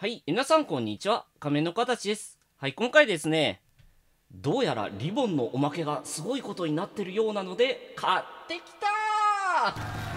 はい、皆さんこんにちは。仮面の形です。はい、今回ですね、どうやらリボンのおまけがすごいことになってるようなので、買ってきた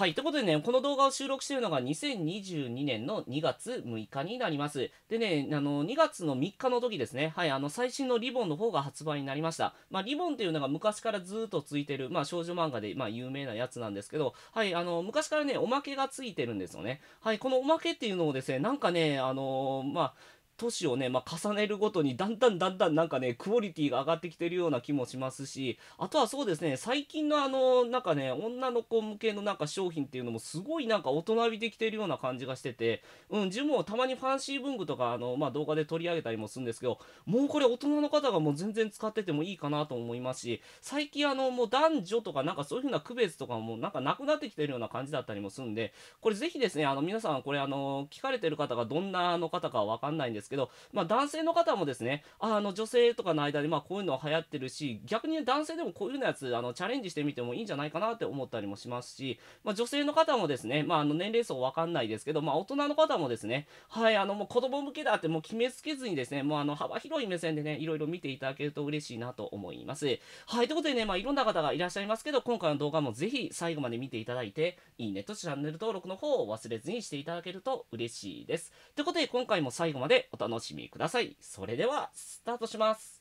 はい、ということでね、この動画を収録しているのが2022年の2月6日になります。でね、あの、2月の3日の時ですね、はい、あの、最新のリボンの方が発売になりました。まあ、リボンっていうのが昔からずっとついてる、まあ、少女漫画で、まあ、有名なやつなんですけど、はい、あの、昔からね、おまけがついてるんですよね。はい、このおまけっていうのをですね、なんかね、あのまあ、年をね、まあ、重ねるごとにだんだんだんだんなんかねクオリティが上がってきてるような気もしますしあとはそうですね最近のあのなんかね女の子向けのなんか商品っていうのもすごいなんか大人びてきてるような感じがしててうん自分もたまにファンシー文具とかあの、まあ、動画で取り上げたりもするんですけどもうこれ大人の方がもう全然使っててもいいかなと思いますし最近あのもう男女とかなんかそういう風な区別とかもなんかなくなってきてるような感じだったりもするんでこれぜひですねあの皆さんこれあの聞かれてる方がどんなの方かはわかんないんですけどまあ男性の方もですねあの女性とかの間でまあこういうのは流行ってるし逆に男性でもこういうのやつあのチャレンジしてみてもいいんじゃないかなって思ったりもしますし、まあ、女性の方もですね、まあ、あの年齢層わかんないですけど、まあ、大人の方もですねはいあのもう子供向けだってもう決めつけずにですねもうあの幅広い目線でねいろいろ見ていただけると嬉しいなと思います。はいということでねまあいろんな方がいらっしゃいますけど今回の動画もぜひ最後まで見ていただいていいねとチャンネル登録の方を忘れずにしていただけると嬉しいです。ということで今回も最後までお楽しみくださいそれではスタートします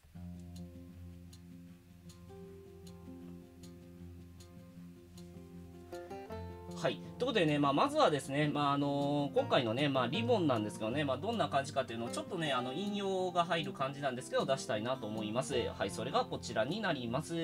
はい、ということでね、まあ、まずはですね、まああの今回のね、まあ、リボンなんですけどね、まあ、どんな感じかっていうのをちょっとね、あの引用が入る感じなんですけど、出したいなと思います。はい、それがこちらになります。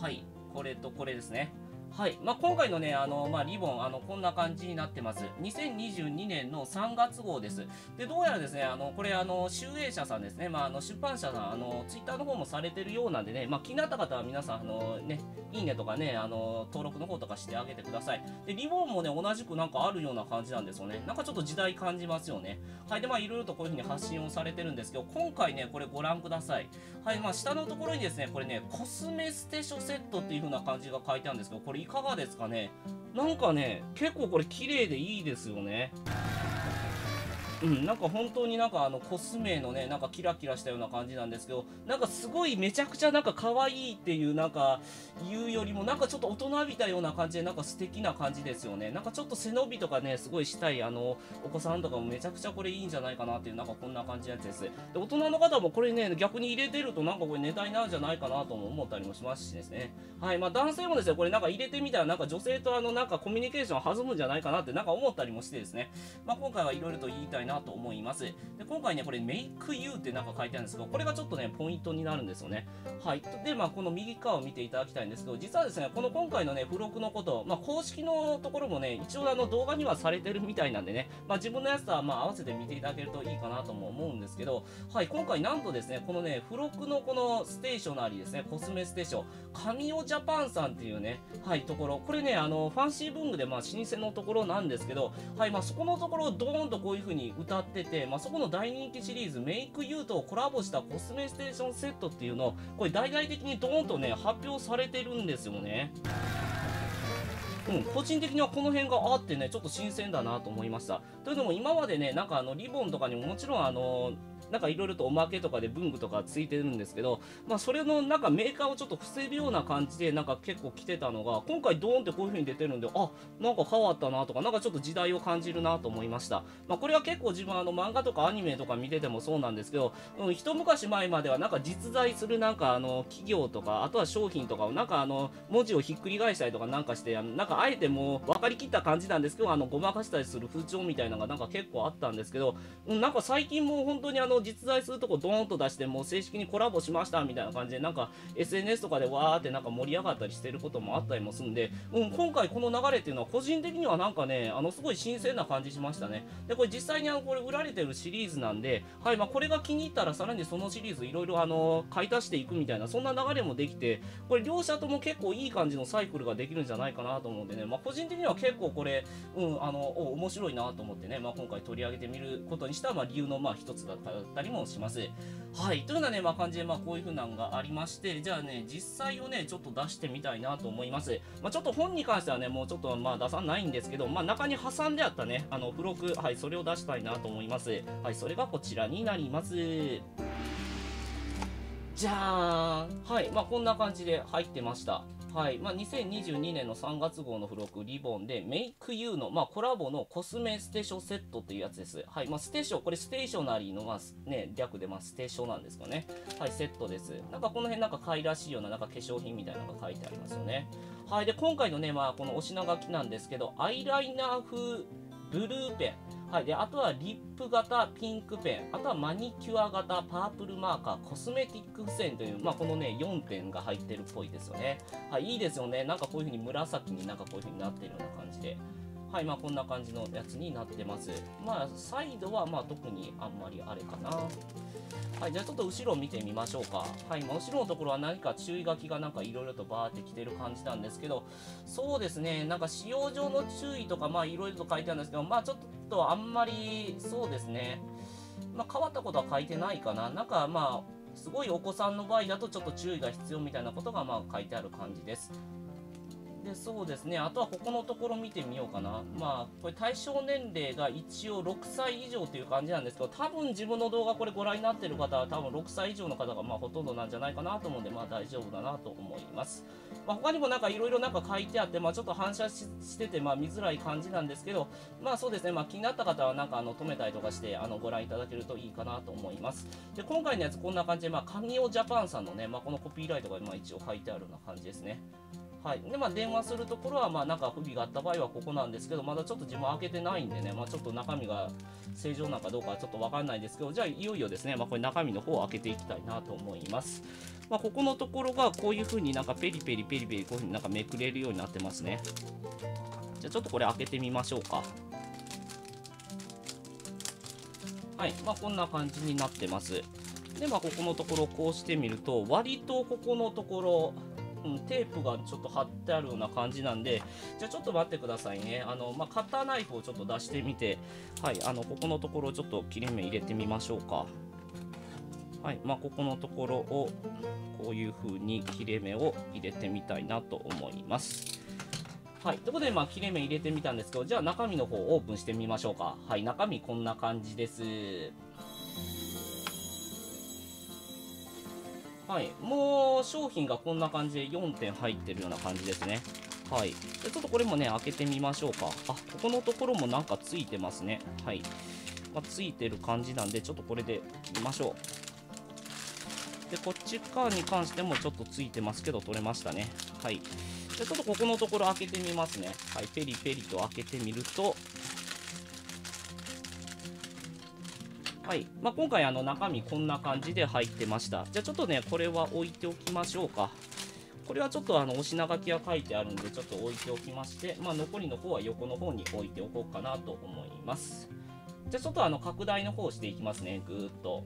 はい、これとこれですね。はい、まあ、今回のね、あの、まあ、リボン、あの、こんな感じになってます。2022年の3月号です。で、どうやらですね、あの、これ、あの、集英社さんですね、まあ、あの、出版社さん、あの、ツイッターの方もされてるようなんでね、まあ、気になった方は皆さん、あの、ね、いいねとかね、あの、登録の方とかしてあげてください。で、リボンもね、同じくなんかあるような感じなんですよね。なんかちょっと時代感じますよね。はい、で、まあ、いろいろとこういう風に発信をされてるんですけど、今回ね、これご覧ください。はい、まあ、下のところにですね、これね、コスメステ書セットっていう風な感じが書いてあるんですけど、これかがですかねなんかね、結構これ綺麗でいいですよね。うん、なんか本当になんかあのコスメのねなんかキラキラしたような感じなんですけどなんかすごいめちゃくちゃなんか可愛いっていうなんか言うよりもなんかちょっと大人びたような感じでなんか素敵な感じですよね。なんかちょっと背伸びとかねすごいしたいあのお子さんとかもめちゃくちゃこれいいんじゃないかなっていうなんかこんな感じのやつです。で大人の方もこれね逆に入れてるとなんかこれネタになるんじゃないかなとも思ったりもしますしですね。はいまあ男性もですねこれなんか入れてみたらなんか女性とあのなんかコミュニケーション弾むんじゃないかなってなんか思ったりもしてですね。まあ今回はいろいろと言いたいなと思います。で今回ねこれメイクユーってなんか書いてあるんですけどこれがちょっとねポイントになるんですよね。はい。でまあこの右側を見ていただきたいんですけど実はですねこの今回のね付録のことまあ公式のところもね一応あの動画にはされてるみたいなんでねまあ自分のやつとはまあ合わせて見ていただけるといいかなとも思うんですけどはい。今回なんとですねこのね付録のこのステーショナリーですねコスメステーションカミオジャパンさんっていうねはいところ。これねあのファンシー文具でまあ老舗のところなんですけどはい。まあそこのところをドーンとこういう風に謳っててまあそこの大人気シリーズメイクユーとコラボしたコスメステーションセットっていうのをこれ大々的にドーンとね発表されてるんですよね。うん、個人的にはこの辺があってねちょっと新鮮だなと思いました。というのも今までねなんかあのリボンとかにももちろんあのなんかいろいろとおまけとかで文具とかついてるんですけど、まあ、それのなんかメーカーをちょっと伏せるような感じでなんか結構来てたのが今回ドーンってこういう風に出てるんであなんか変わったなとかなんかちょっと時代を感じるなと思いました、まあ、これは結構自分あの漫画とかアニメとか見ててもそうなんですけど、うん、一昔前まではなんか実在するなんかあの企業とかあとは商品とかをなんかあの文字をひっくり返したりとかなんかしてなんかあえてもう分かりきった感じなんですけどあのごまかしたりする風潮みたいなのがなんか結構あったんですけど、うん、なんか最近もう本当にあの実在するとこドーンと出してもう正式にコラボしましたみたいな感じでなんか SNS とかでわーってなんか盛り上がったりしてることもあったりもするんで、うん、今回この流れっていうのは個人的にはなんかねあのすごい新鮮な感じしましたね。でこれ実際にあのこれ売られてるシリーズなんではいまあこれが気に入ったらさらにそのシリーズいろいろあの買い足していくみたいなそんな流れもできてこれ両者とも結構いい感じのサイクルができるんじゃないかなと思うんでね。まあ個人的には結構これうんあの面白いなと思ってねまあ今回取り上げてみることにしたまあ理由のまあ一つだったったりもします。はい。というようなね、まあ、感じで、まあ、こういう風なのがありまして、じゃあね、実際をね、ちょっと出してみたいなと思います。まあ、ちょっと本に関してはね、もうちょっと、まあ、出さないんですけど、まあ、中に挟んであったね、あの、付録、はい、それを出したいなと思います。はい、それがこちらになります。じゃーんはい、まあ、こんな感じで入ってました。はい。まあ、2022年の3月号の付録、りぼんで、メイクユーの、まあ、コラボのコスメステショセットっていうやつです。はい。まあ、ステショ、これステーショナリーの、まあ、ね、略で、まあ、ステショなんですかね。はい、セットです。なんかこの辺なんか可愛らしいような、なんか化粧品みたいなのが書いてありますよね。はい。で、今回のね、まあ、このお品書きなんですけど、アイライナー風ブルーペン。はい、であとはリップ型ピンクペン、あとはマニキュア型パープルマーカー、コスメティック付箋という、まあ、このね、4点が入ってるっぽいですよね。はい、いいですよね。なんかこういう風に紫になんかこういう風になってるような感じで。はい、まあこんな感じのやつになってます。まあ、サイドはまあ特にあんまりあれかな。はい、じゃあちょっと後ろを見てみましょうか。はい、まあ、後ろのところは何か注意書きがなんかいろいろとバーってきてる感じなんですけど、そうですね、なんか使用上の注意とかまあいろいろと書いてあるんですけど、まあちょっとあんまりそうですね、まあ変わったことは書いてないかな。なんかまあ、すごいお子さんの場合だとちょっと注意が必要みたいなことがまあ書いてある感じです。でそうですね、あとはここのところ見てみようかな。まあ、これ対象年齢が一応6歳以上という感じなんですけど、多分自分の動画これご覧になってる方は多分6歳以上の方がまほとんどなんじゃないかなと思うんで、まあ大丈夫だなと思います。まあ、他にもなんかいろいろなんか書いてあって、まあちょっと反射しててまあ見づらい感じなんですけど、まあそうですね、まあ気になった方はなんかあの止めたりとかしてあのご覧いただけるといいかなと思います。で、今回のやつこんな感じで、まあカニオジャパンさんのね、まあこのコピーライトがまあ一応書いてあるような感じですね。はい。で、まあ、電話するところは、まあ、なんか不備があった場合はここなんですけど、まだちょっと自分開けてないんでね、まあ、ちょっと中身が正常なのかどうかはちょっとわかんないですけど、じゃあ、いよいよですね、まあ、これ中身の方を開けていきたいなと思います。まあ、ここのところがこういう風になんかペリペリペリペリこういう風になんかめくれるようになってますね。じゃあ、ちょっとこれ開けてみましょうか。はい。まあ、こんな感じになってます。で、まあ、ここのところこうしてみると、割とここのところ、うん、テープがちょっと貼ってあるような感じなんで、じゃあちょっと待ってくださいね。あの、まあ、カッターナイフをちょっと出してみて、はい、あの、ここのところちょっと切れ目入れてみましょうか。はい、まあ、ここのところを、こういう風に切れ目を入れてみたいなと思います。はい。ということで、まあ、切れ目入れてみたんですけど、じゃあ中身の方オープンしてみましょうか。はい。中身こんな感じです。はい、もう商品がこんな感じで4点入ってるような感じですね。はい。でちょっとこれもね、開けてみましょうか。あ、ここのところもなんかついてますね。はい。まあ、ついてる感じなんで、ちょっとこれで切りましょう。で、こっち側に関してもちょっとついてますけど、取れましたね。はい。で、ちょっとここのところ開けてみますね。はい。ペリペリと開けてみると、はい。まあ、今回あの中身こんな感じで入ってました。じゃあちょっとね、これは置いておきましょうか。これはちょっとあのお品書きが書いてあるんでちょっと置いておきまして、まあ、残りの方は横の方に置いておこうかなと思います。じゃあちょっとあの拡大の方をしていきますね、ぐーっと。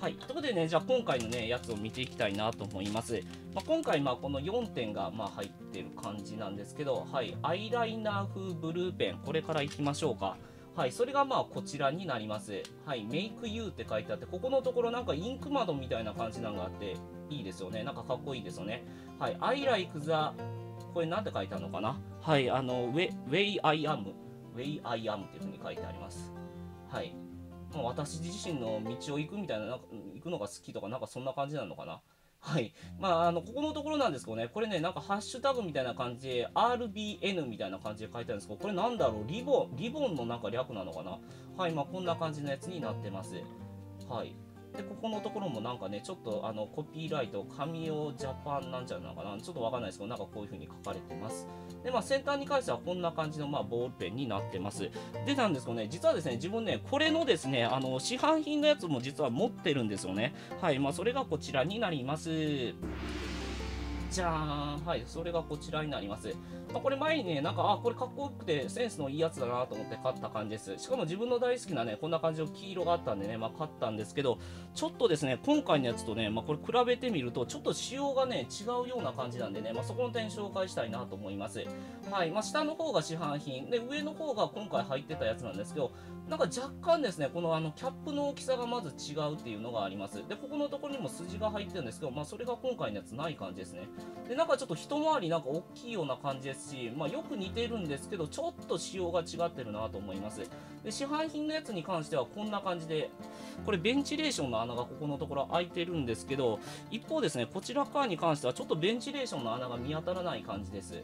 はい。ということでね、じゃあ今回のね、やつを見ていきたいなと思います。まあ、今回、まあこの4点がまあ入ってる感じなんですけど、はい。アイライナー風ブルーペン、これからいきましょうか。はい、それがまあこちらになります。はい、メイクユーって書いてあって、ここのところなんかインク窓みたいな感じなのがあって、いいですよね。なんかかっこいいですよね。はい、I like the これなんて書いてあるのかな？はい、あの、way, I am, way I am っていう風に書いてあります。はい。ま、私自身の道を行くみたいな、なんか行くのが好きとか、なんかそんな感じなのかな？はい。まあ、あの、ここのところなんですけどね、これね、なんかハッシュタグみたいな感じで、RBN みたいな感じで書いてあるんですけど、これなんだろう？リボン、リボンのなんか略なのかな？はい、まあ、こんな感じのやつになってます。はい。で、ここのところもなんかね、ちょっとあの、コピーライト、神尾ジャパンなんじゃないかな？ちょっとわかんないですけど、なんかこういう風に書かれてます。で、まあ、先端に関してはこんな感じの、まあ、ボールペンになってます。で、なんですけどね、実はですね、自分ね、これのですね、あの、市販品のやつも実は持ってるんですよね。はい、まあ、それがこちらになります。じゃーん。はい、それがこちらになります。まあ、これ前にね、なんか、あ、これかっこよくてセンスのいいやつだなと思って買った感じです。しかも自分の大好きなね、こんな感じの黄色があったんでね、まあ、買ったんですけど、ちょっとですね、今回のやつとね、まあ、これ比べてみると、ちょっと仕様がね、違うような感じなんでね、まあ、そこの点紹介したいなと思います。はい。まあ、下の方が市販品、で、上の方が今回入ってたやつなんですけど、なんか若干ですね、このあのキャップの大きさがまず違うっていうのがあります。で、ここのところにも筋が入ってるんですけど、まあ、それが今回のやつない感じですね。で、なんかちょっと一回りなんか大きいような感じですし、まあ、よく似てるんですけど、ちょっと仕様が違ってるなと思います。で、市販品のやつに関してはこんな感じで、これベンチレーションの穴がここのところ開いてるんですけど、一方ですね、こちら側に関してはちょっとベンチレーションの穴が見当たらない感じです。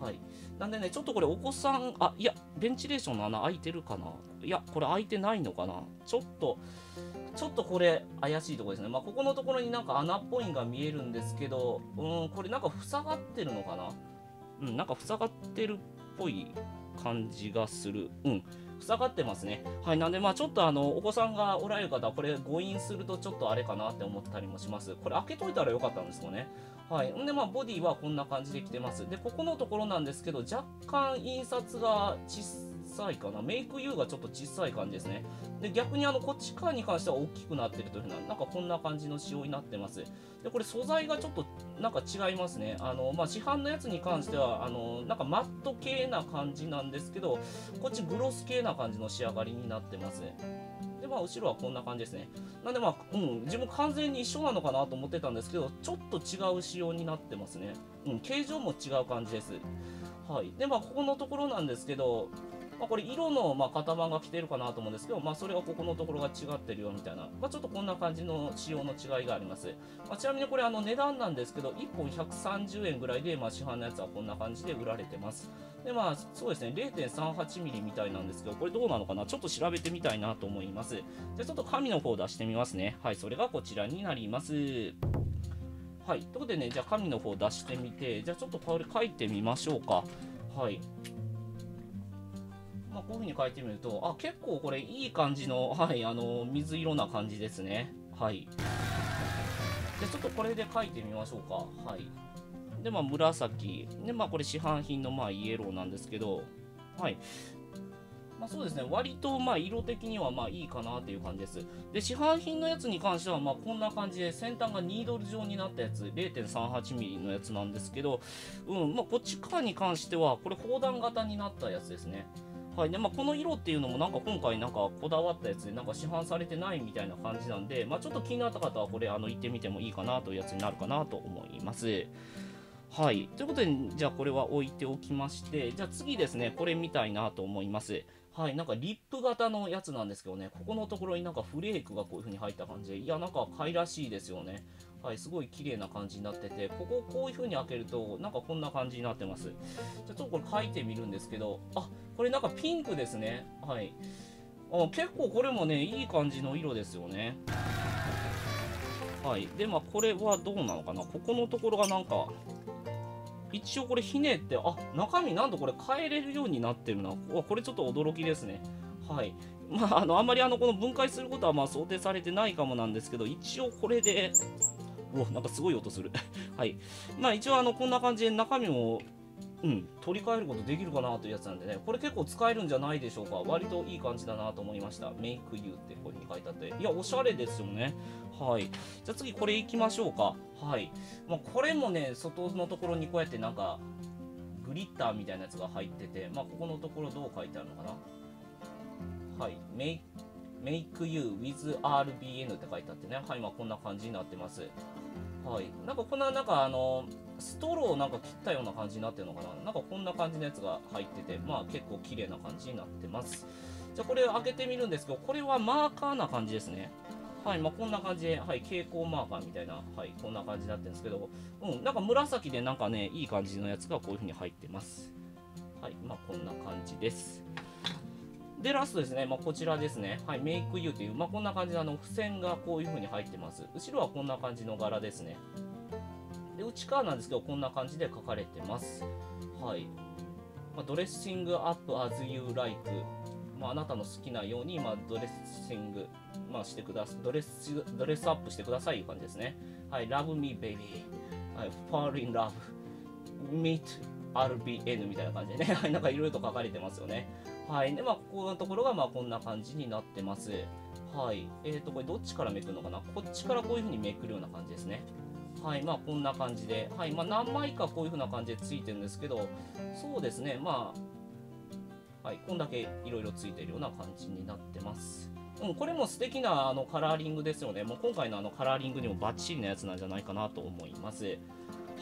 はい。なんでね、ちょっとこれお子さん、あ、いや、ベンチレーションの穴開いてるかな？いや、これ開いてないのかな？ちょっと、ちょっとこれ怪しいところですね。まあ、ここのところになんか穴っぽいのが見えるんですけど、うん、これなんか塞がってるのかな？うん、なんか塞がってるっぽい感じがする。うん。塞がってますね。はい。なんで、まあちょっとあの、お子さんがおられる方、これ誤飲するとちょっとあれかなって思ったりもします。これ開けといたらよかったんですよね。はい。で、まあボディはこんな感じで来てます。で、ここのところなんですけど、若干印刷が小さいかな。メイク U がちょっと小さい感じですね。で、逆にあの、こっち側に関しては大きくなってるというふうな、なんかこんな感じの仕様になってます。で、これ素材がちょっとなんか違いますね。あの、まあ、市販のやつに関しては、あの、なんかマット系な感じなんですけど、こっちグロス系な感じの仕上がりになってます。まあ、後ろはこんな感じですね。なんでまあ、うん、自分完全に一緒なのかなと思ってたんですけど、ちょっと違う仕様になってますね。うん、形状も違う感じです。はい。で、まあ、ここのところなんですけど、まあ、これ色の、まあ、型番が来てるかなと思うんですけど、まあ、それがここのところが違ってるよみたいな、まあ、ちょっとこんな感じの仕様の違いがあります。まあ、ちなみにこれあの値段なんですけど、1本130円ぐらいで、まあ、市販のやつはこんな感じで売られてます。で、まあ、そうですね、0.38ミリみたいなんですけど、これどうなのかな？ちょっと調べてみたいなと思います。じゃちょっと紙の方出してみますね。はい、それがこちらになります。はい。ということでね、じゃあ紙の方出してみて、じゃあちょっとこれ書いてみましょうか。はい。まあ、こういう風に書いてみると、あ、結構これいい感じの、はい、あの、水色な感じですね。はい。で、ちょっとこれで書いてみましょうか。はい。で、まあ、紫。で、まあ、これ市販品の、まあ、イエローなんですけど、はい。まあ、そうですね、割とまあ色的にはまあいいかなっていう感じです。で、市販品のやつに関してはまあこんな感じで先端がニードル状になったやつ、0.38ミリのやつなんですけど、うん、まあこっち側に関してはこれ砲弾型になったやつですね。はいでまあ、この色っていうのもなんか今回なんかこだわったやつでなんか市販されてないみたいな感じなんで、まあ、ちょっと気になった方はこれあの行ってみてもいいかなというやつになるかなと思います。はい。ということで、じゃあこれは置いておきまして、じゃあ次ですね、これ見たいなと思います。はい、なんかリップ型のやつなんですけどね、ここのところになんかフレークがこういう風に入った感じで、いや、なんか買いらしいですよね。はい、すごい綺麗な感じになってて、ここをこういう風に開けると、なんかこんな感じになってます。じゃあちょっとこれ書いてみるんですけど、あ、これなんかピンクですね。はい。あ結構これもね、いい感じの色ですよね。はい。で、まあ、これはどうなのかなここのところがなんか、一応これひねって、あ、中身なんとこれ変えれるようになってるな。これちょっと驚きですね。はい。まあ、あの、あんまりあの、この分解することはまあ想定されてないかもなんですけど、一応これで、おなんかすごい音する。はい。まあ一応あの、こんな感じで中身も、うん、取り替えることできるかなというやつなんでね、これ結構使えるんじゃないでしょうか。割といい感じだなと思いました。メイク U ってこういう風に書いてあって。いや、おしゃれですよね。はい。じゃあ次これ行きましょうか。はい。まあ、これもね、外のところにこうやってなんか、グリッターみたいなやつが入ってて、まあ、ここのところどう書いてあるのかな。はい。メイ Make You with RBN って書いてあってね。はい、まあこんな感じになってます。はい。なんかこんな、なんかあの、ストローをなんか切ったような感じになってるのかな？なんかこんな感じのやつが入ってて、まあ結構綺麗な感じになってます。じゃあこれ開けてみるんですけど、これはマーカーな感じですね。はい、まあ、こんな感じで、はい、蛍光マーカーみたいな、はい、こんな感じになってるんですけど、うん、なんか紫でなんかね、いい感じのやつがこういう風に入ってます。はい、まあ、こんな感じです。で、ラストですね、まあ、こちらですね。はい、メイク U という、まあ、こんな感じで、あの、付箋がこういう風に入ってます。後ろはこんな感じの柄ですね。で、内側なんですけど、こんな感じで書かれてます。はい。まあ、ドレッシングアップ as you like まあ、あなたの好きなように、まあ、ドレッシング、まあ、してくださドレスドレスアップしてくださいいう感じですね。はい、Love me baby、はい、Fall in love, meet RBN みたいな感じでね、なんかいろいろと書かれてますよね。はい。で、まあ、ここのところが、まあ、こんな感じになってます。はい。えっ、ー、と、これどっちからめくるのかな？こっちからこういう風にめくるような感じですね。はい、まあこんな感じで、はい、まあ何枚かこういう風な感じでついてるんですけど、そうですね、まあ、はい、こんだけいろいろついてるような感じになってます。うん、これも素敵なあのカラーリングですよね。もう今回のあのカラーリングにもバッチリなやつなんじゃないかなと思います。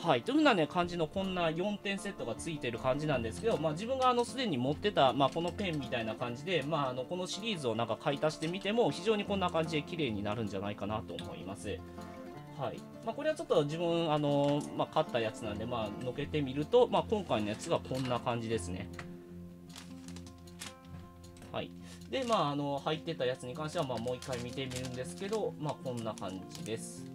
はい、というふうな、ね、感じのこんな4点セットがついてる感じなんですけど、まあ、自分があのすでに持ってた、まあ、このペンみたいな感じで、まあ、あのこのシリーズをなんか買い足してみても非常にこんな感じで綺麗になるんじゃないかなと思います。はいまあ、これはちょっと自分、あのまあ、買ったやつなんで、まあ、のけてみると、まあ、今回のやつがこんな感じですね。はい。で、まあ、あの、入ってたやつに関しては、まあ、もう一回見てみるんですけど、まあ、こんな感じです。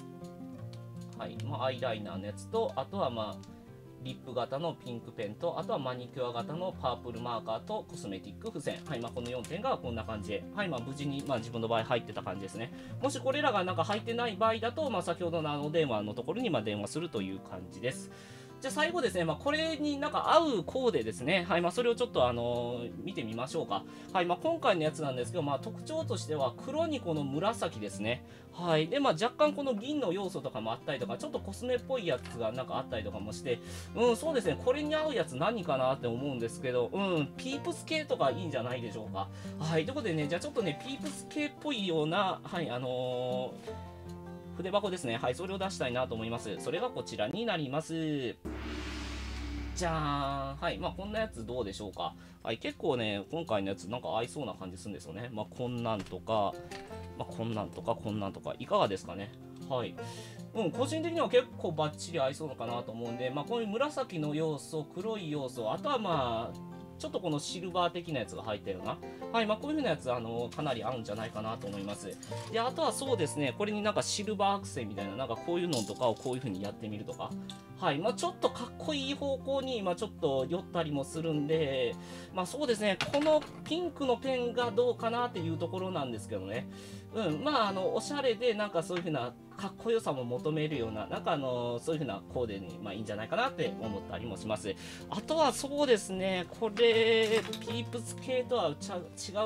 はい。まあ、アイライナーのやつと、あとは、まあ、リップ型のピンクペンと、あとはマニキュア型のパープルマーカーとコスメティック付箋。はい、まあ、この4点がこんな感じで、はい、まあ、無事に、まあ、自分の場合入ってた感じですね。もしこれらがなんか入ってない場合だと、まあ、先ほどのあの電話のところにま電話するという感じです。じゃあ最後ですね、まあ、これになんか合うコーデですね。はい、まあ、それをちょっとあのー、見てみましょうか。はい、まあ、今回のやつなんですけど、まあ、特徴としては黒にこの紫ですね。はい。で、まあ、若干この銀の要素とかもあったりとか、ちょっとコスメっぽいやつがなんかあったりとかもして、うん、そうですね、これに合うやつ何かなって思うんですけど、うん、ピープス系とかいいんじゃないでしょうか。はい。ということでね、じゃあちょっとね、ピープス系っぽいような、はい、あのー筆箱ですね。はい、それを出したいなと思います。それがこちらになります。じゃーん。はい。まあ、こんなやつどうでしょうか。はい。結構ね、今回のやつなんか合いそうな感じするんですよね。まあ、こんなんとか、まあ、こんなんとか、こんなんとか、いかがですかね。はい。うん、個人的には結構バッチリ合いそうのかなと思うんで、まあ、こういう紫の要素、黒い要素、あとはまあ、ちょっとこのシルバー的なやつが入ったような、はい、まあ、こういう風なやつ、あの、かなり合うんじゃないかなと思います。で、あとはそうですね、これになんかシルバーアクセみたいな、なんかこういうのとかをこういう風にやってみるとか、はい、まあ、ちょっとかっこいい方向に、まあ、ちょっと寄ったりもするんで、まあ、そうですね、このピンクのペンがどうかなっていうところなんですけどね、うん、まあ、あの、おしゃれで、なんかそういう風なかっこよさも求めるような、なんかあの、そういう風なコーデに、まあいいんじゃないかなって思ったりもします。あとはそうですね、これ、ピープス系とは違う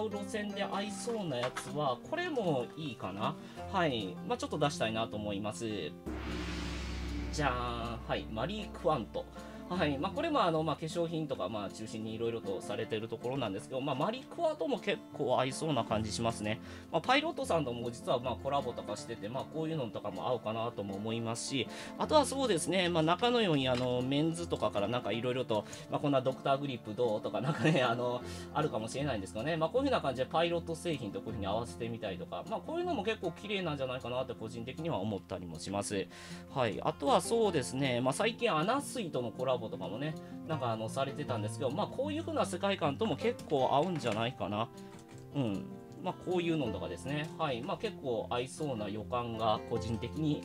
路線で合いそうなやつは、これもいいかな。はい。まあちょっと出したいなと思います。じゃあ、はい。マリー・クワント。はいまあ、これもあの、まあ、化粧品とか、まあ、中心にいろいろとされてるところなんですけど、まあ、マリクワとも結構合いそうな感じしますね。まあ、パイロットさんとも実はまあコラボとかしてて、まあ、こういうのとかも合うかなとも思いますし、あとはそうですね、まあ、中のようにあのメンズとかからなんかいろいろと、まあ、こんなドクターグリップどうとかなんかね、あの、あるかもしれないんですけどね、まあ、こういうふうな感じでパイロット製品とこういうふうに合わせてみたりとか、まあ、こういうのも結構綺麗なんじゃないかなって個人的には思ったりもします。はい。あとはそうですね、まあ、最近アナスイとのコラボとかもね、なんかあのされてたんですけど、まあ、こういう風な世界観とも結構合うんじゃないかな。うん。まあ、こういうのとかですね。はい。まあ、結構合いそうな予感が個人的に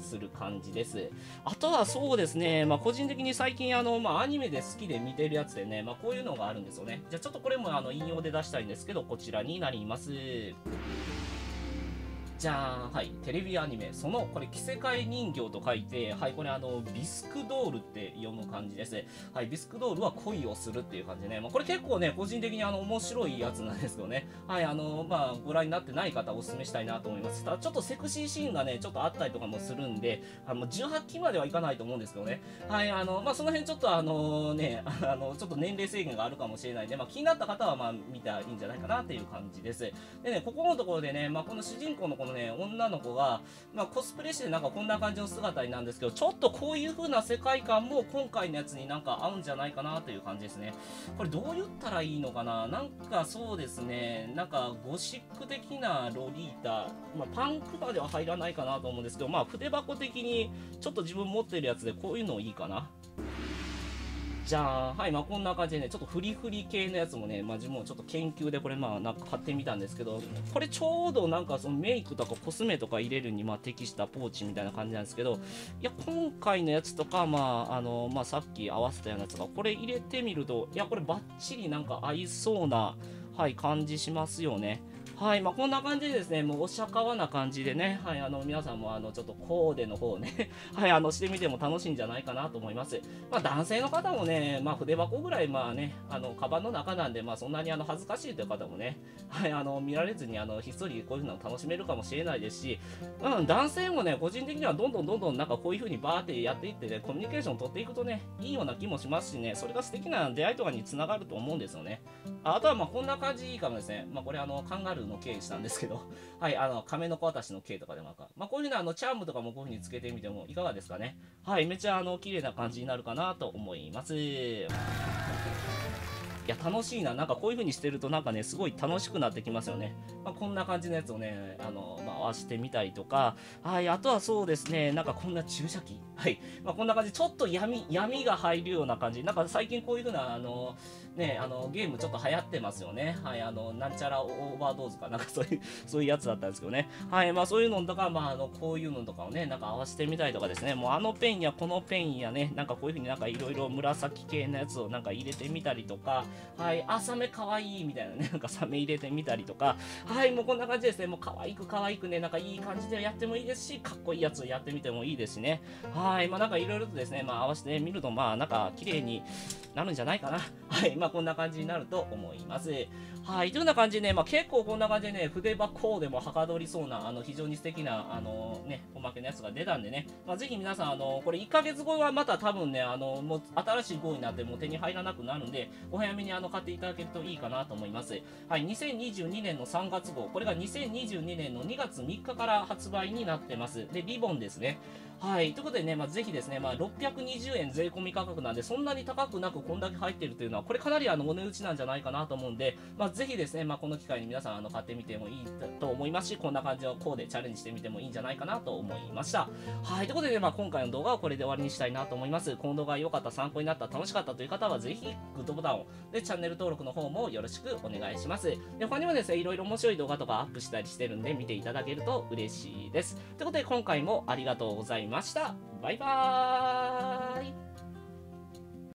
する感じです。あとはそうですね、まあ、個人的に最近あの、まあ、アニメで好きで見てるやつでね、まあ、こういうのがあるんですよね。じゃあちょっとこれもあの引用で出したいんですけど、こちらになります。じゃーんはい。テレビアニメ。その、これ、着せ替え人形と書いて、はい、これあの、ビスクドールって読む感じです。はい、ビスクドールは恋をするっていう感じでね。まあ、これ結構ね、個人的にあの、面白いやつなんですよね。はい、あの、まあ、ご覧になってない方お勧めしたいなと思います。ただ、ちょっとセクシーシーンがね、ちょっとあったりとかもするんで、あの、18期まではいかないと思うんですけどね。はい、あの、まあ、その辺ちょっとあのね、あの、ちょっと年齢制限があるかもしれないんで、まあ、気になった方は、まあ、見たらいいんじゃないかなっていう感じです。でね、ここのところでね、まあ、この主人公のこのね、女の子が、まあ、コスプレしてなんかこんな感じの姿になんですけど、ちょっとこういう風な世界観も今回のやつになんか合うんじゃないかなという感じですね。これどう言ったらいいのかな？なんかそうですね、なんかゴシック的なロリータ、まあ、パンクまでは入らないかなと思うんですけど、まあ筆箱的にちょっと自分持ってるやつでこういうのいいかな？じゃあ、はい、まあこんな感じでね、ちょっとフリフリ系のやつもね、まあ自分もちょっと研究でこれまあなんか買ってみたんですけど、これちょうどなんかそのメイクとかコスメとか入れるにまあ適したポーチみたいな感じなんですけど、いや、今回のやつとか、まあ、あの、まあさっき合わせたようなやつが、これ入れてみると、いや、これバッチリなんか合いそうな、はい、感じしますよね。はい、まあ、こんな感じでですね、もうおしゃかわな感じでね、はい、あの、皆さんもあの、ちょっとコーデの方ね、はい、あの、してみても楽しいんじゃないかなと思います。まあ、男性の方もね、まあ、筆箱ぐらい、まあね、あの、カバンの中なんで、まあ、そんなにあの、恥ずかしいという方もね、はい、あの、見られずに、あの、ひっそりこういう風なの楽しめるかもしれないですし、うん、男性もね、個人的にはどんどんどんどんなんかこういう風にバーってやっていってね、コミュニケーションを取っていくとね、いいような気もしますしね、それが素敵な出会いとかにつながると思うんですよね。あとはまあこんな感じかもですね。まあこれあのカンガルーのケースなんですけど、はい、あの亀の子私の K とかでもあか、まあこういうのあのチャームとかもこういう風につけてみてもいかがですかね。はい、めちゃあの綺麗な感じになるかなと思います。いや、楽しいな。なんかこういう風にしてるとなんかね、すごい楽しくなってきますよね。まあ、こんな感じのやつをね、あの、まあ、合わせてみたりとか、はい、あとはそうですね、なんかこんな注射器。はい。まあ、こんな感じ、ちょっと闇、闇が入るような感じ。なんか最近こういう風な、あの、ね、あの、ゲームちょっと流行ってますよね。はい、あの、なんちゃらオーバードーズかなんかそういう、そういうやつだったんですけどね。はい、まあそういうのとか、まああの、こういうのとかをね、なんか合わせてみたりとかですね、もうあのペンやこのペンやね、なんかこういう風になんかいろいろ紫系のやつをなんか入れてみたりとか、はい、朝メかわいいみたいなね、なんかサメ入れてみたりとか、はい、もうこんな感じですね、もう可愛く可愛くね、なんかいい感じでやってもいいですし、かっこいいやつやってみてもいいですしね。は、いまあなんかいろいろとですね、まあ合わせてみると、まあなんか綺麗になるんじゃないかな。はい、まあこんな感じになると思います。はい、というような感じでね、まあ結構こんな感じでね、筆箱でもはかどりそうな、あの、非常に素敵な、あのね、おまけのやつが出たんでね、まあぜひ皆さん、あの、これ1ヶ月後はまた多分ね、あの、もう新しい号になってもう手に入らなくなるんで、お早めにあの、買っていただけるといいかなと思います。はい、2022年の3月号、これが2022年の2月3日から発売になってます。で、リボンですね。はい。ということでね、まあ、ぜひですね、まあ、620円税込み価格なんで、そんなに高くなくこんだけ入ってるというのは、これかなりあの、お値打ちなんじゃないかなと思うんで、まあ、ぜひですね、まあ、この機会に皆さん、あの、買ってみてもいいと思いますし、こんな感じのコーデチャレンジしてみてもいいんじゃないかなと思いました。はい。ということで、まあ、今回の動画はこれで終わりにしたいなと思います。この動画が良かった、参考になった、楽しかったという方は、ぜひ、グッドボタンを、で、チャンネル登録の方もよろしくお願いします。で、他にもですね、いろいろ面白い動画とかアップしたりしてるんで、見ていただけると嬉しいです。ということで、今回もありがとうございました。バイバーイ